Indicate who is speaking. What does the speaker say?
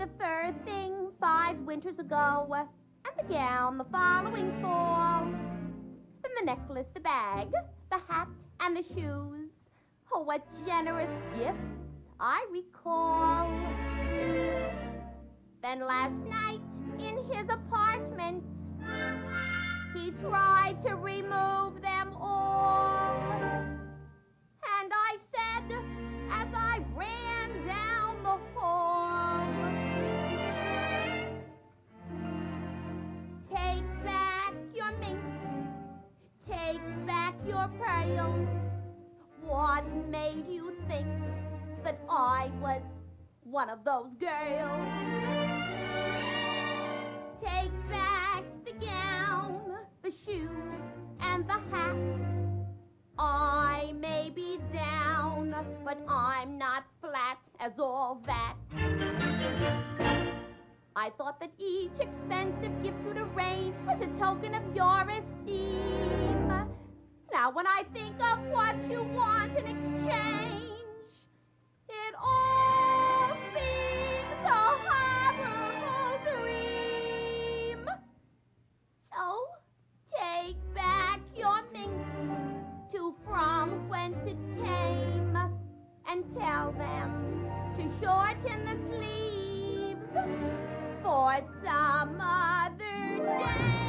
Speaker 1: the fur thing five winters ago, and the gown the following fall. Then the necklace, the bag, the hat, and the shoes. Oh, what generous gifts I recall. Then last night in his apartment, he tried to remove them take back your pearls. What made you think that I was one of those girls? Take back the gown, the shoes, and the hat. I may be down, but I'm not flat as all that. I thought that each expensive gift you'd arrange was a token of your esteem. When I think of what you want in exchange, it all seems a horrible dream. So, take back your mink to from whence it came, and tell them to shorten the sleeves for some other day.